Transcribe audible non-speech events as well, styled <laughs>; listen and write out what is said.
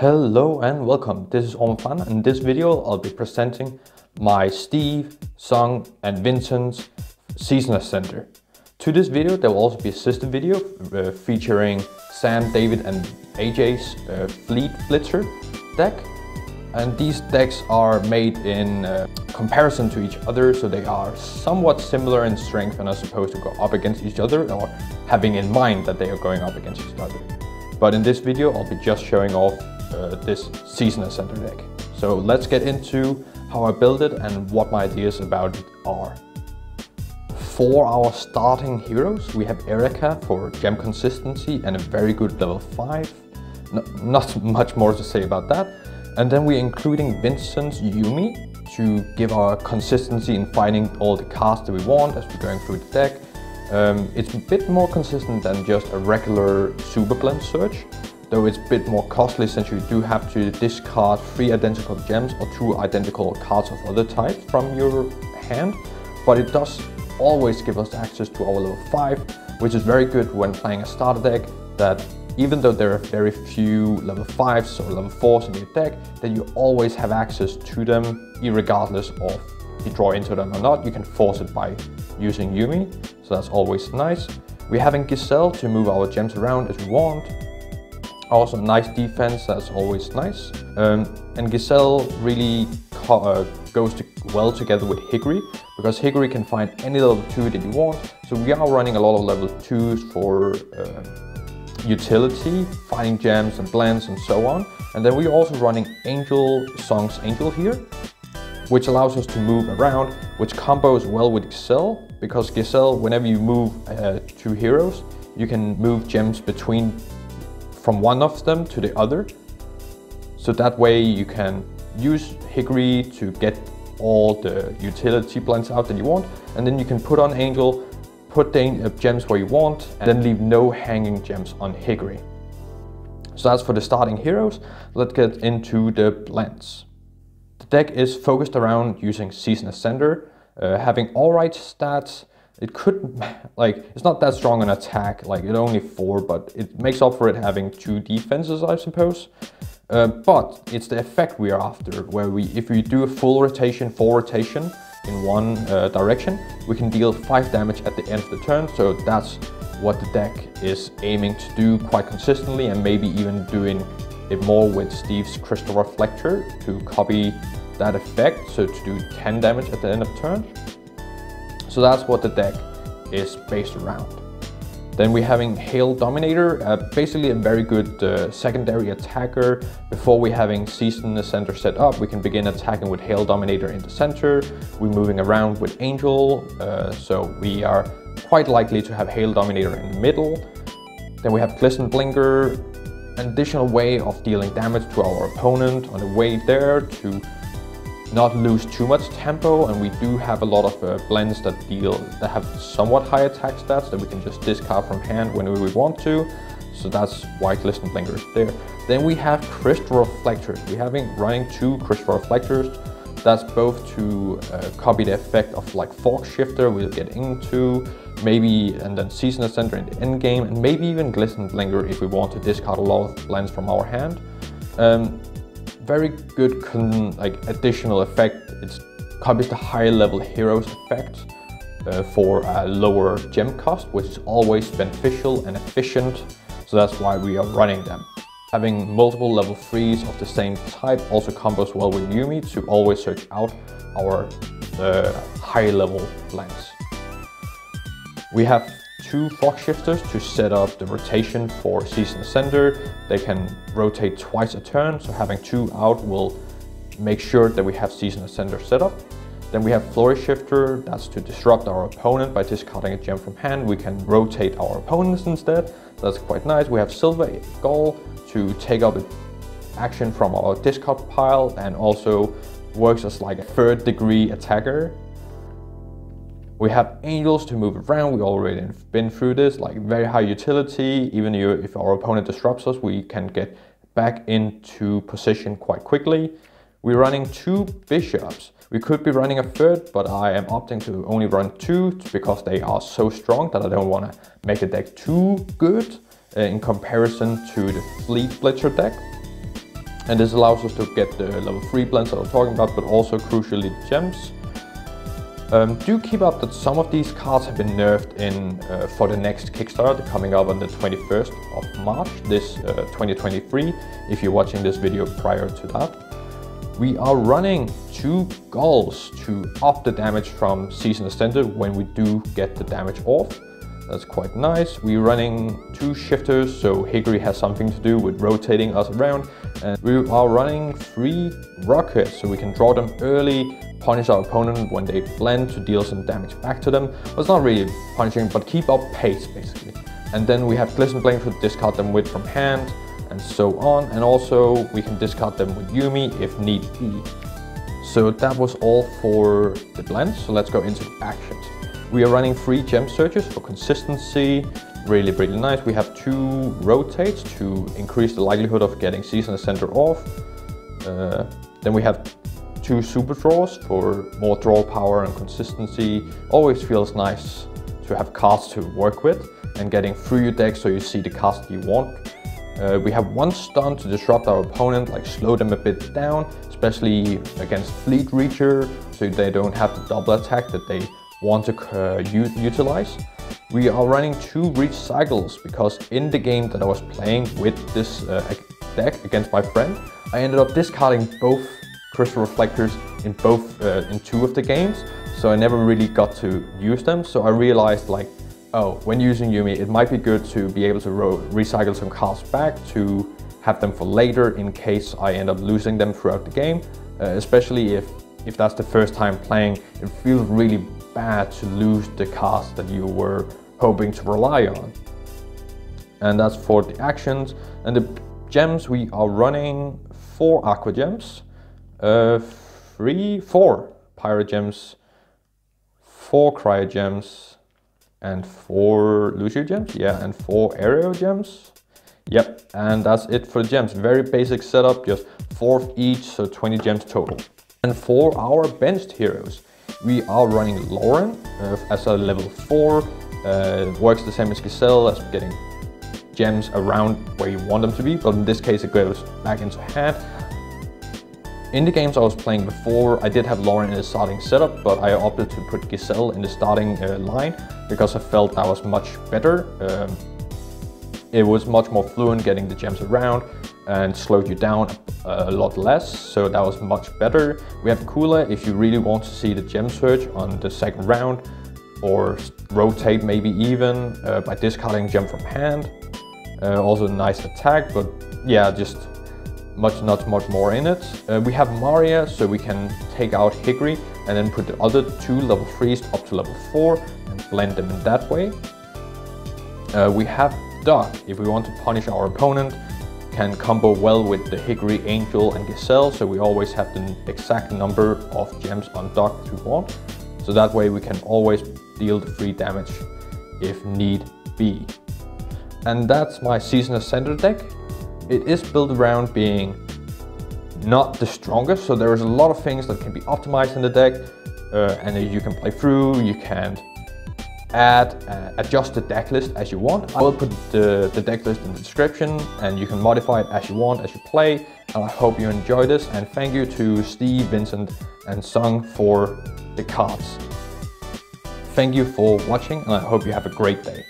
Hello and welcome, this is Oarmfan in this video I'll be presenting my Steve, Sung and Vincent's Season Ascender. To this video there will also be a sister video uh, featuring Sam, David and AJ's uh, Fleet Blitzer deck and these decks are made in uh, comparison to each other so they are somewhat similar in strength and are supposed to go up against each other or having in mind that they are going up against each other. But in this video I'll be just showing off uh, this Season Ascender deck. So let's get into how I build it and what my ideas about it are. For our starting heroes, we have Erica for gem consistency and a very good level 5. No, not <laughs> much more to say about that. And then we're including Vincent's Yumi to give our consistency in finding all the cards that we want as we're going through the deck. Um, it's a bit more consistent than just a regular Super Blend search, though it's a bit more costly since you do have to discard three identical gems or two identical cards of other types from your hand, but it does always give us access to our level 5, which is very good when playing a starter deck that even though there are very few level 5s or level 4s in your deck, that you always have access to them regardless of you draw into them or not. You can force it by using Yumi, so that's always nice. We're having Giselle to move our gems around as we want, also nice defense, that's always nice. Um, and Giselle really uh, goes to well together with Hickory because Hickory can find any level 2 that you want. So we are running a lot of level 2s for uh, utility, finding gems and blends and so on. And then we're also running Angel Sung's Angel here, which allows us to move around, which combos well with Giselle because Giselle, whenever you move uh, two heroes, you can move gems between from one of them to the other. So that way you can use Hickory to get all the utility blends out that you want. And then you can put on Angel, put the uh, gems where you want, and then leave no hanging gems on Hickory. So that's for the starting heroes. Let's get into the blends. The deck is focused around using Season Ascender, uh, having alright stats, it could, like, it's not that strong an attack, like, it only four, but it makes up for it having two defenses, I suppose. Uh, but it's the effect we are after, where we, if we do a full rotation, full rotation in one uh, direction, we can deal five damage at the end of the turn, so that's what the deck is aiming to do quite consistently, and maybe even doing it more with Steve's Crystal Reflector to copy that effect, so to do 10 damage at the end of turn. So that's what the deck is based around. Then we're having Hail Dominator, uh, basically a very good uh, secondary attacker. Before we having Season Ascender set up, we can begin attacking with Hail Dominator in the center. We're moving around with Angel, uh, so we are quite likely to have Hail Dominator in the middle. Then we have Glisten Blinker, an additional way of dealing damage to our opponent on the way there to not lose too much tempo and we do have a lot of uh, blends that deal that have somewhat high attack stats that we can just discard from hand whenever we want to so that's why Glisten Blinker is there. Then we have Crystal Reflectors. We're having running two Crystal Reflectors. That's both to uh, copy the effect of like Fog Shifter we'll get into, maybe and then Season Ascender in the end game, and maybe even Glisten Blinker if we want to discard a lot of blends from our hand. Um, very good like additional effect. It copies the higher level heroes effect uh, for a lower gem cost, which is always beneficial and efficient. So that's why we are running them. Having multiple level 3s of the same type also combos well with Yumi to always search out our uh, high level blends. We have two Fog Shifters to set up the rotation for Season Ascender. They can rotate twice a turn, so having two out will make sure that we have Season Ascender set up. Then we have Flurry Shifter, that's to disrupt our opponent by discarding a gem from hand. We can rotate our opponents instead, that's quite nice. We have Silver Gull to take up action from our discard pile and also works as like a third degree attacker we have angels to move around, we already been through this, like very high utility, even if our opponent disrupts us, we can get back into position quite quickly. We're running two bishops. We could be running a third, but I am opting to only run two because they are so strong that I don't want to make the deck too good uh, in comparison to the Fleet Blitzer deck. And this allows us to get the level 3 blends that I was talking about, but also crucially gems. Um, do keep up that some of these cards have been nerfed in uh, for the next Kickstarter coming up on the 21st of March, this uh, 2023, if you're watching this video prior to that. We are running two Gulls to up the damage from Season Ascender when we do get the damage off. That's quite nice. We're running two shifters, so Hickory has something to do with rotating us around. And we are running three rockets, so we can draw them early, punish our opponent when they blend to deal some damage back to them. Well, it's not really punishing, but keep up pace, basically. And then we have Glisten Blade to discard them with from hand, and so on. And also, we can discard them with Yumi if need be. So that was all for the blend, so let's go into the actions. We are running three gem searches for consistency, really, really nice. We have two rotates to increase the likelihood of getting Season Ascender off. Uh, then we have two super draws for more draw power and consistency. Always feels nice to have cards to work with and getting through your deck so you see the cards you want. Uh, we have one stun to disrupt our opponent, like slow them a bit down, especially against Fleet Reacher, so they don't have the double attack that they want to uh, utilize. We are running two Recycles because in the game that I was playing with this uh, deck against my friend, I ended up discarding both Crystal Reflectors in both, uh, in two of the games, so I never really got to use them. So I realized like, oh, when using Yumi it might be good to be able to recycle some cards back to have them for later in case I end up losing them throughout the game, uh, especially if if that's the first time playing, it feels really bad to lose the cards that you were hoping to rely on. And that's for the actions. And the gems, we are running four Aqua Gems, uh, three, four Pyro Gems, four Cryo Gems, and four Lucio Gems, yeah, and four Aero Gems. Yep, and that's it for the gems. Very basic setup, just four each, so 20 gems total. And for our benched heroes, we are running Lauren uh, as a level 4. Uh, works the same as Giselle, as getting gems around where you want them to be, but in this case it goes back into hand. In the games I was playing before, I did have Lauren in the starting setup, but I opted to put Giselle in the starting uh, line because I felt that was much better. Um, it was much more fluent getting the gems around and slowed you down a lot less, so that was much better. We have Kula if you really want to see the gem search on the second round, or rotate maybe even uh, by discarding gem from hand. Uh, also nice attack, but yeah, just much not much more in it. Uh, we have Maria, so we can take out Hickory and then put the other two level 3s up to level 4 and blend them in that way. Uh, we have Duc if we want to punish our opponent can combo well with the Hickory, Angel and Giselle, so we always have the exact number of gems on Duc to want. So that way we can always deal the free damage if need be. And that's my Season Ascender deck. It is built around being not the strongest, so there is a lot of things that can be optimized in the deck uh, and you can play through, you can add, uh, adjust the deck list as you want. I will put the, the deck list in the description and you can modify it as you want, as you play. And I hope you enjoy this and thank you to Steve, Vincent and Sung for the cards. Thank you for watching and I hope you have a great day.